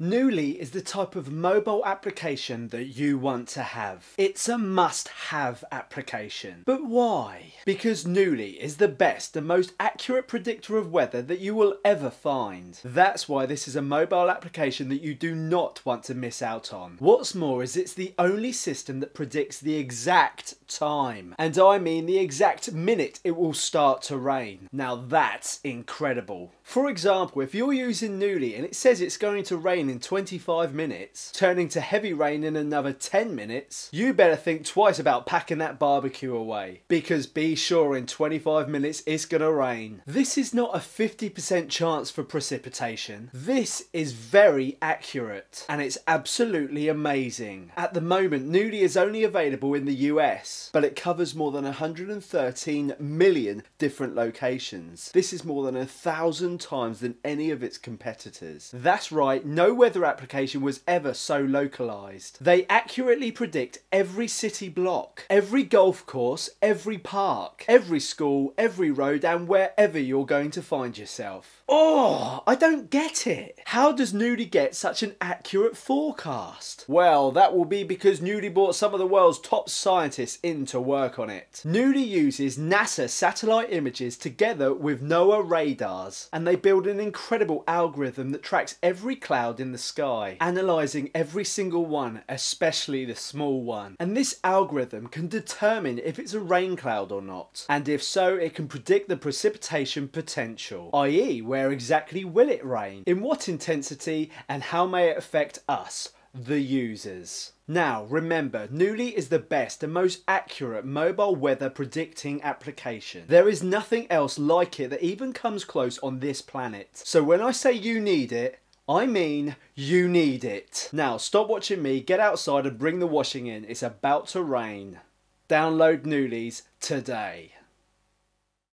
Nooly is the type of mobile application that you want to have. It's a must have application. But why? Because Nooly is the best and most accurate predictor of weather that you will ever find. That's why this is a mobile application that you do not want to miss out on. What's more is it's the only system that predicts the exact time. And I mean the exact minute it will start to rain. Now that's incredible. For example, if you're using Nooly and it says it's going to rain in 25 minutes, turning to heavy rain in another 10 minutes, you better think twice about packing that barbecue away. Because be sure in 25 minutes it's gonna rain. This is not a 50% chance for precipitation. This is very accurate and it's absolutely amazing. At the moment, Nooly is only available in the US, but it covers more than 113 million different locations. This is more than a thousand times than any of its competitors. That's right, no weather application was ever so localized. They accurately predict every city block, every golf course, every park, every school, every road, and wherever you're going to find yourself. Oh, I don't get it. How does Nooly get such an accurate forecast? Well, that will be because Nooly brought some of the world's top scientists in to work on it. Nooly uses NASA satellite images together with NOAA radars, and they build an incredible algorithm that tracks every cloud in the sky, analysing every single one, especially the small one. And this algorithm can determine if it's a rain cloud or not, and if so, it can predict the precipitation potential, i.e., where exactly will it rain, in what intensity, and how may it affect us, the users. Now, remember, Nooly is the best and most accurate mobile weather predicting application. There is nothing else like it that even comes close on this planet. So when I say you need it, I mean, you need it. Now, stop watching me, get outside and bring the washing in. It's about to rain. Download Nooly's today.